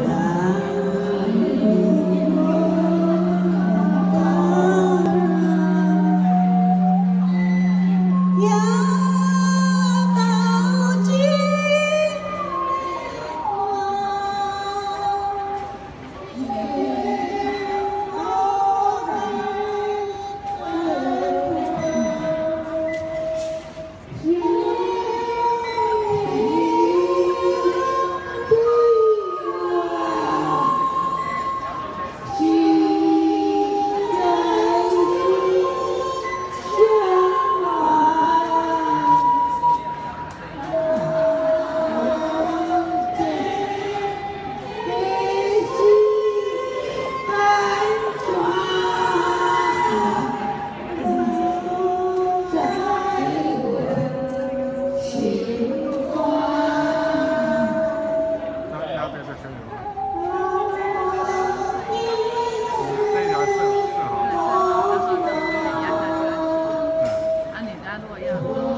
Ah. Yeah.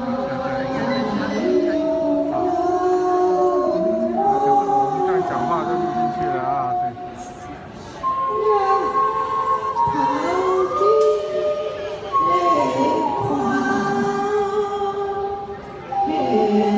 我爱你中国亲爱的母亲我为你流泪